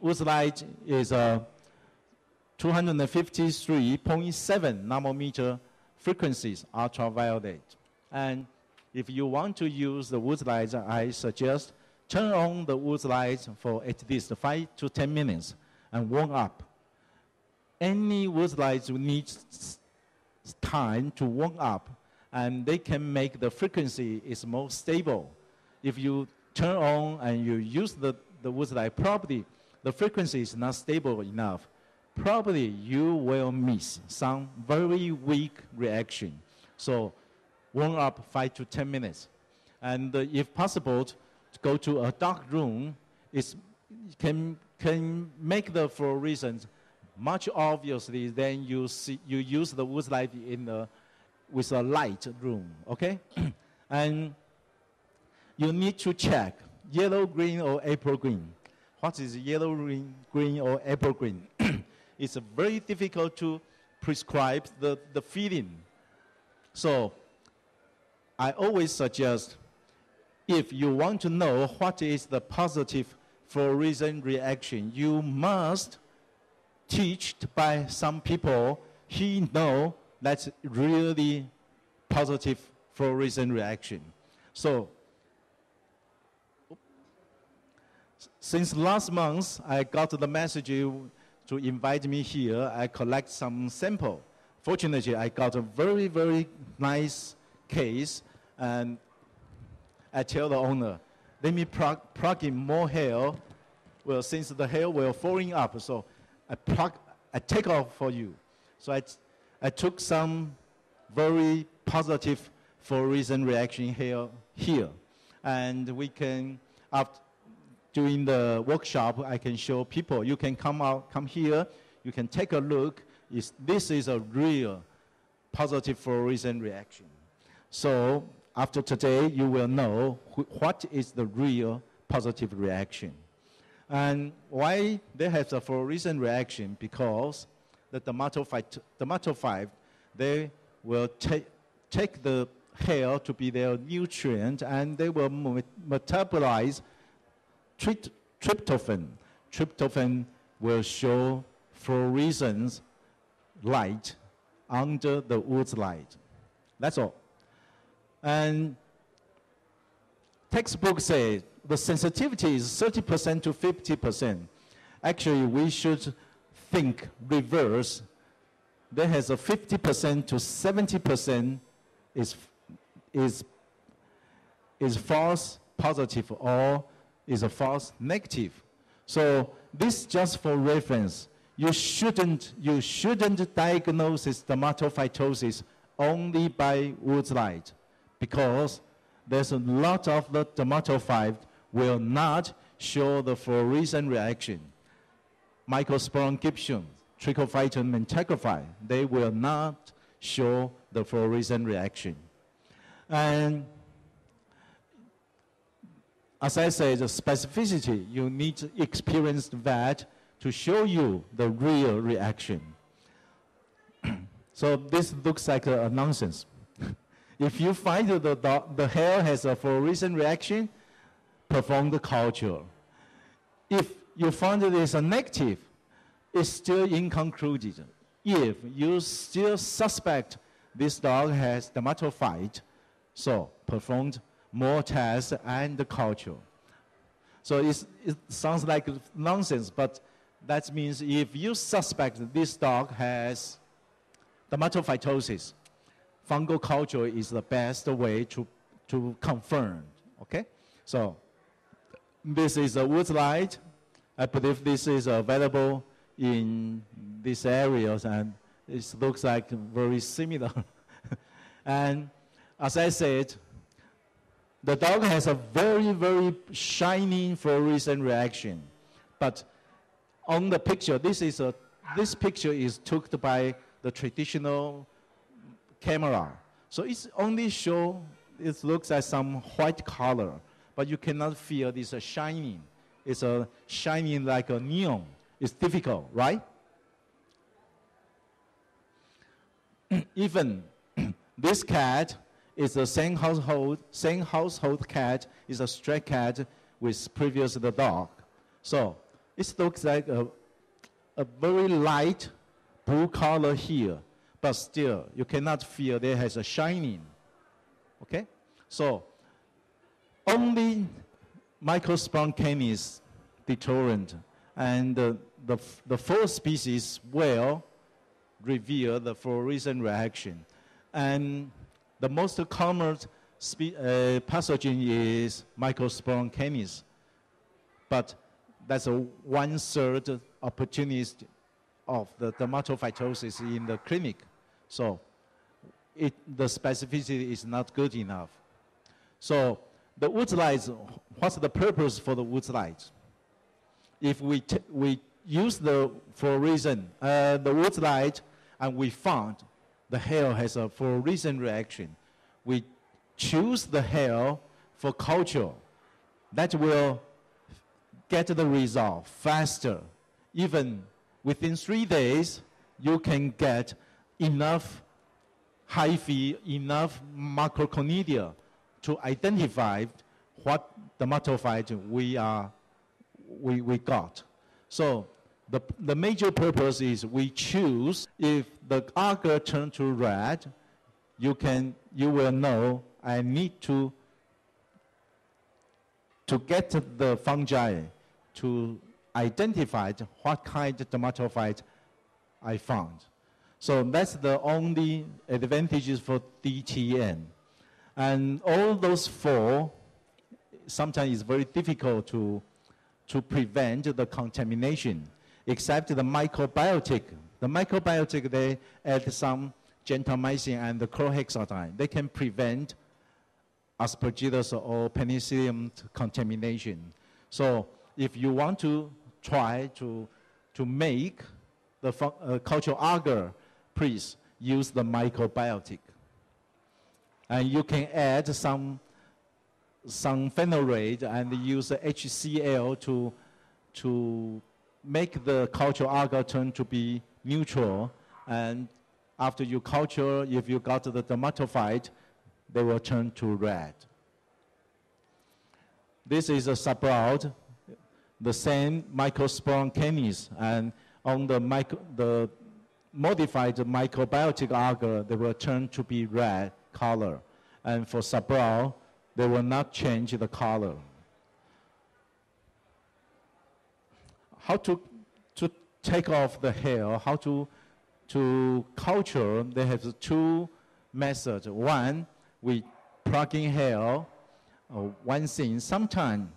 Woods light is uh, a 253.7 nanometer frequencies ultraviolet. And if you want to use the Woods light, I suggest turn on the Woods light for at least 5 to 10 minutes and warm up. Any Woods light needs time to warm up and they can make the frequency is more stable. If you turn on and you use the, the Woods light properly, the frequency is not stable enough. Probably you will miss some very weak reaction. So warm up five to 10 minutes. And uh, if possible, to go to a dark room is, can, can make the fluorescence much obviously than you, see, you use the Woods light in the, with a light room, okay? and you need to check yellow, green, or apple green. What is yellow, green, green or apple green? it's very difficult to prescribe the, the feeling. So I always suggest if you want to know what is the positive fluorescent reaction, you must teach by some people he know that's really positive fluorescent reaction. So since last month, I got the message to invite me here. I collect some sample. Fortunately, I got a very, very nice case, and I tell the owner, let me plug, plug in more hair. Well, since the hair will falling up, so I plug, I take off for you. So I, I took some very positive for fluorescent reaction here, here. And we can, after, during the workshop, I can show people, you can come out, come here, you can take a look. It's, this is a real positive fluorescent reaction. So after today, you will know what is the real positive reaction. And why they have the fluorescent reaction? Because the dermatophyte, they will take, take the hair to be their nutrient and they will metabolize tryptophan. Tryptophan will show fluorescence light under the Woods light. That's all. And textbook says the sensitivity is 30% to 50%. Actually, we should think reverse. There has a 50% to 70% is, is, is false positive or is a false negative. So this just for reference. You shouldn't, you shouldn't diagnose dermatophytosis only by Woods light because there's a lot of the dermatophyte will not show the fluorescent reaction. Microsporum gypseum, Trichophyton mentagrophyte, they will not show the fluorescent reaction. And as I said, the specificity, you need to experience that to show you the real reaction. so this looks like a, a nonsense. if you find that the, the hair has a fluorescent reaction, perform the culture. If you find it is a negative, it's still inconclusive. If you still suspect this dog has dermatophyte, so performed more tests and culture. So it sounds like nonsense, but that means if you suspect this dog has dermatophytosis, fungal culture is the best way to, to confirm, okay? So this is a Woods light. I believe this is available in these areas and it looks like very similar. and as I said, the dog has a very, very shining fluorescent reaction. But on the picture, this, is a, this picture is took by the traditional camera. So it's only show, it looks like some white color, but you cannot feel this shining. It's a shining like a neon. It's difficult, right? Even this cat is the same household, same household cat, is a stray cat with previous the dog. So it looks like a, a very light blue color here, but still you cannot feel there has a shining. Okay? So only microsporum canis deterrent and uh, the, the four species will reveal the fluorescent reaction. And the most common uh, pathogen is Microsporum canis. But that's a one-third opportunity of the dermatophytosis in the clinic. So it, the specificity is not good enough. So the wood lights, what's the purpose for the wood lights? If we, we use the fluorescent, uh, the wood light, and we found the hair has a fluorescent reaction, we choose the hair for culture. That will get the result faster. Even within three days, you can get enough hyphae, enough macroconidia to identify what the dermatophyte we are we, we got. So the, the major purpose is we choose if the agar turn to red, you can you will know I need to to get the fungi to identify what kind of dermatophyte I found. So that's the only advantages for DTM. And all those four, sometimes it's very difficult to, to prevent the contamination, except the mycobiotic. The mycobiotic, they add some gentamicin and the chlorhexidine. They can prevent aspergillus or penicillium contamination. So if you want to try to, to make the uh, cultural agar, please use the mycobiotic. And you can add some, some phenolate and use HCl to, to make the cultural turn to be neutral. And after you culture, if you got the dermatophyte, they will turn to red. This is a sprout the same microsporum canis and on the, micro, the modified mycobiotic agar, they will turn to be red color. And for Sabouraud, they will not change the color. How to, to take off the hair, how to, to culture, they have two methods. One, we plug in hair. Uh, one thing, sometimes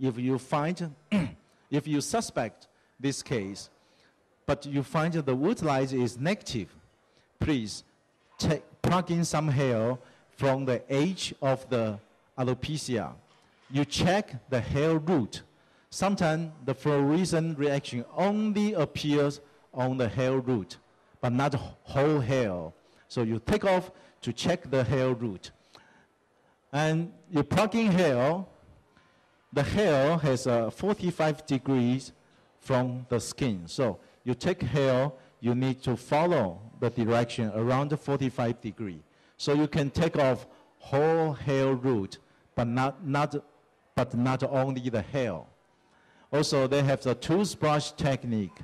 if you find, if you suspect this case, but you find the wood light is negative, please take, plug in some hair from the edge of the alopecia. You check the hair root. Sometimes the fluorescent reaction only appears on the hair root, but not whole hair. So you take off to check the hair root. And you plug in hair the hair has uh, 45 degrees from the skin. So you take hair, you need to follow the direction around 45 degree. So you can take off whole hair root, but not, not, but not only the hair. Also, they have the toothbrush technique.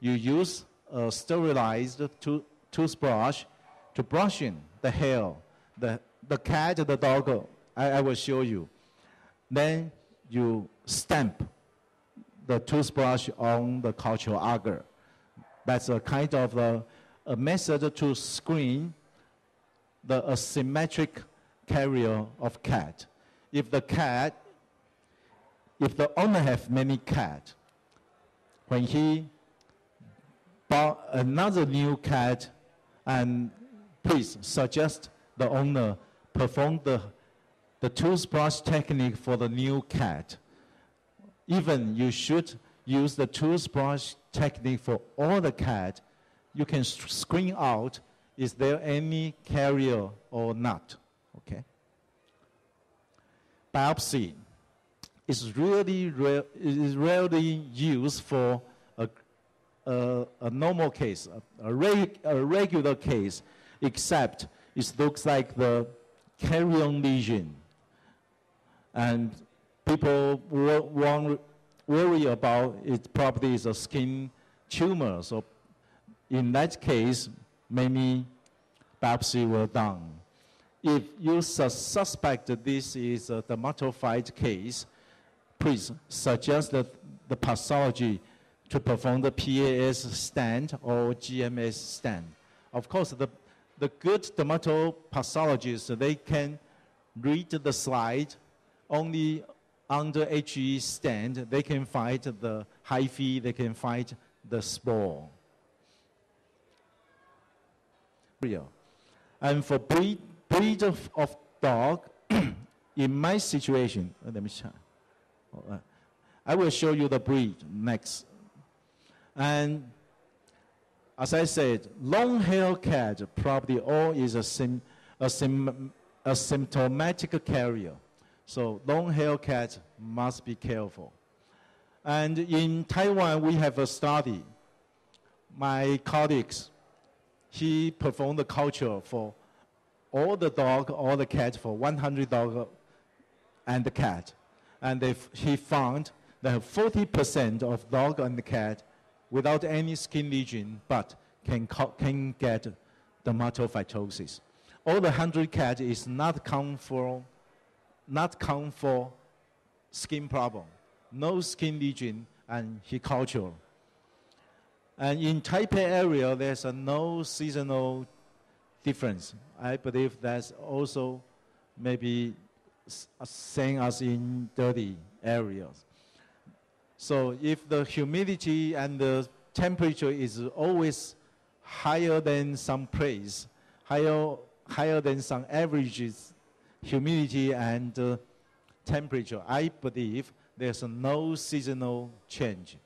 You use a sterilized to, toothbrush to brush in the hair. The, the cat, the dog, I, I will show you. Then you stamp the toothbrush on the cultural agar. That's a kind of a, a method to screen the asymmetric carrier of cat. If the cat, if the owner have many cat, when he bought another new cat and please suggest the owner perform the the toothbrush technique for the new cat. Even you should use the toothbrush technique for all the cat. You can screen out is there any carrier or not. Okay. Biopsy is really is rarely used for a, a, a normal case, a, reg, a regular case, except it looks like the kerion lesion and people want worry about it probably is a skin tumor. So in that case, maybe biopsy will done. If you su suspect this is a dermatophyte case, please suggest the, pathology to perform the PAS stand or GMS stand. Of course, the, the good dermatopathologists, they can read the slide only under HE stand, they can find the hyphae, they can find the spore. And for breed, breed of, of dog, in my situation, let me check. I will show you the breed next. And as I said, long hair cat probably all is a, sim, a, sim, a symptomatic carrier. So long hair cat must be careful. And in Taiwan, we have a study. My colleagues, he performed the culture for all the dog, all the cat for 100 dog and the cat. And he found that 40% of dog and cat without any skin lesion, but can, can get dermatophytosis. All the 100 cat is not count for, not count for skin problem, no skin lesion and he culture. And in Taipei area, there's a no seasonal difference. I believe that's also maybe same as in dirty areas. So if the humidity and the temperature is always higher than some place, higher, higher than some averages, humidity and uh, temperature, I believe there's no seasonal change.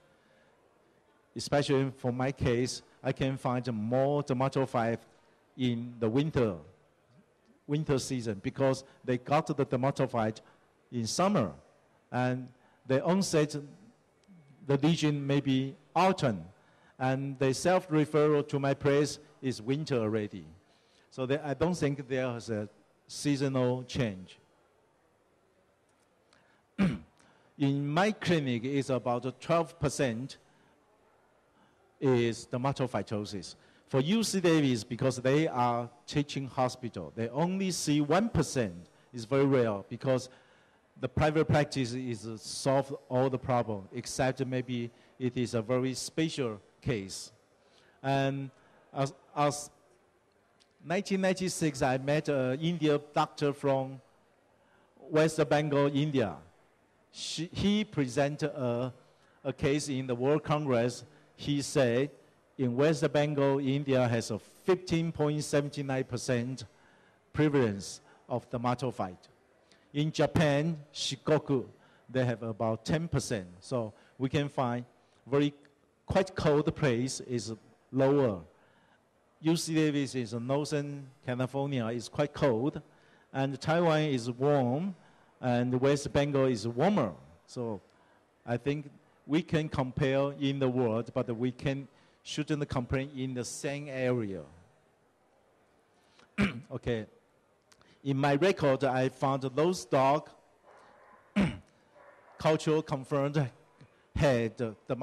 Especially for my case, I can find more tomato dermatophyte in the winter, winter season because they got the dermatophyte in summer and the onset the lesion may be autumn, and the self-referral to my place is winter already. So there, I don't think there's a seasonal change. In my clinic, it's about 12% is dermatophytosis. For UC Davis, because they are teaching hospital, they only see 1%. It's very rare because the private practice is solve all the problem, except maybe it is a very special case. And as, as 1996, I met an Indian doctor from West Bengal, India. She, he presented a, a case in the World Congress. He said, in West Bengal, India has a 15.79% prevalence of dermatophyte. In Japan, Shikoku, they have about 10%. So we can find very quite cold place is lower. UC Davis is northern California is quite cold, and Taiwan is warm, and West Bengal is warmer. So I think we can compare in the world, but we can shouldn't complain in the same area. okay in my record, I found those dog cultural confirmed had the